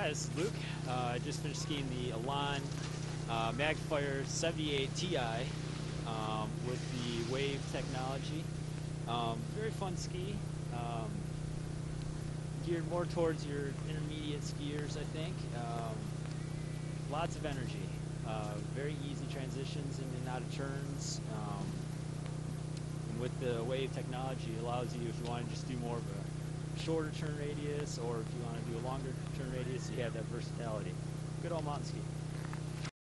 Hi, this is Luke. Uh, I just finished skiing the Elan uh, Magfire 78 Ti um, with the Wave technology. Um, very fun ski. Um, geared more towards your intermediate skiers, I think. Um, lots of energy. Uh, very easy transitions in and out of turns. Um, and with the Wave technology, it allows you, if you want to just do more of a shorter turn radius, or if you want to do a longer turn radius, you have that versatility. Good old mountain ski.